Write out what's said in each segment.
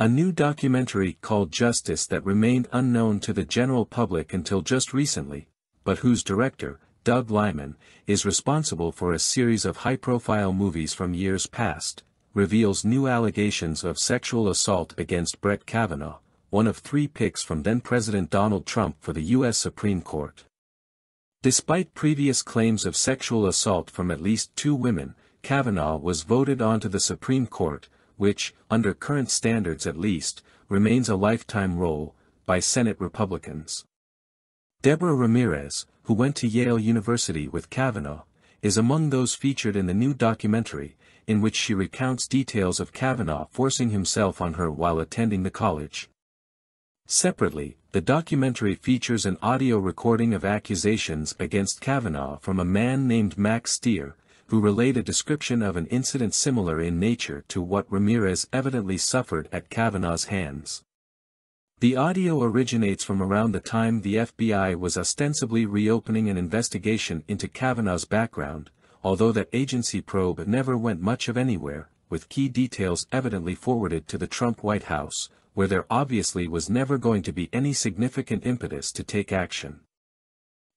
A new documentary called Justice that remained unknown to the general public until just recently, but whose director, Doug Liman, is responsible for a series of high-profile movies from years past, reveals new allegations of sexual assault against Brett Kavanaugh, one of three picks from then-President Donald Trump for the U.S. Supreme Court. Despite previous claims of sexual assault from at least two women, Kavanaugh was voted onto the Supreme Court, which, under current standards at least, remains a lifetime role, by Senate Republicans. Deborah Ramirez, who went to Yale University with Kavanaugh, is among those featured in the new documentary, in which she recounts details of Kavanaugh forcing himself on her while attending the college. Separately, the documentary features an audio recording of accusations against Kavanaugh from a man named Max Stier, who relayed a description of an incident similar in nature to what Ramirez evidently suffered at Kavanaugh's hands. The audio originates from around the time the FBI was ostensibly reopening an investigation into Kavanaugh's background, although that agency probe never went much of anywhere, with key details evidently forwarded to the Trump White House, where there obviously was never going to be any significant impetus to take action.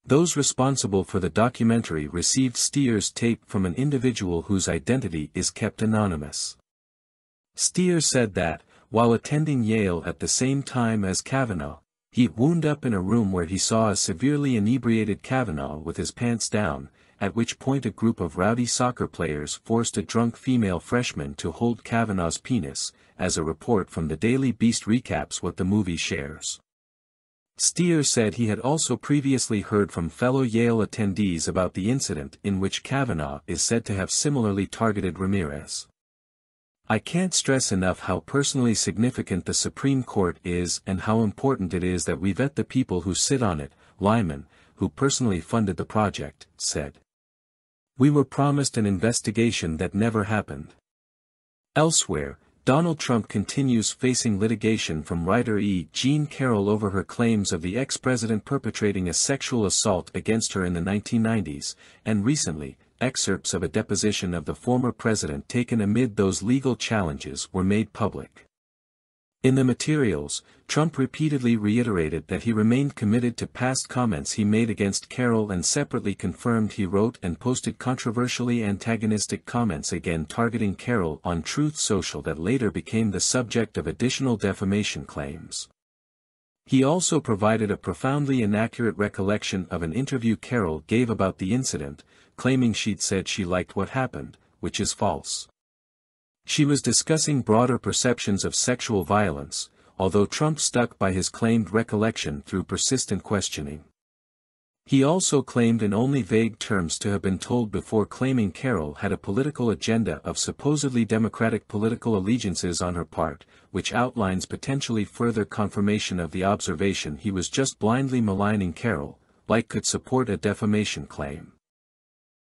Those responsible for the documentary received Stier's tape from an individual whose identity is kept anonymous. Stier said that, while attending Yale at the same time as Kavanaugh, he wound up in a room where he saw a severely inebriated Kavanaugh with his pants down, at which point a group of rowdy soccer players forced a drunk female freshman to hold Kavanaugh's penis, as a report from the Daily Beast recaps what the movie shares. Stier said he had also previously heard from fellow Yale attendees about the incident in which Kavanaugh is said to have similarly targeted Ramirez. I can't stress enough how personally significant the Supreme Court is and how important it is that we vet the people who sit on it, Liman, who personally funded the project, said. We were promised an investigation that never happened. Elsewhere, Donald Trump continues facing litigation from writer E. Jean Carroll over her claims of the ex-president perpetrating a sexual assault against her in the 1990s, and recently, excerpts of a deposition of the former president taken amid those legal challenges were made public. In the materials, Trump repeatedly reiterated that he remained committed to past comments he made against Carroll and separately confirmed he wrote and posted controversially antagonistic comments again targeting Carroll on Truth Social that later became the subject of additional defamation claims. He also provided a profoundly inaccurate recollection of an interview Carroll gave about the incident, claiming she'd said she liked what happened, which is false. She was discussing broader perceptions of sexual violence, although Trump stuck by his claimed recollection through persistent questioning. He also claimed in only vague terms to have been told before claiming Carroll had a political agenda of supposedly democratic political allegiances on her part, which outlines potentially further confirmation of the observation he was just blindly maligning Carroll, like could support a defamation claim.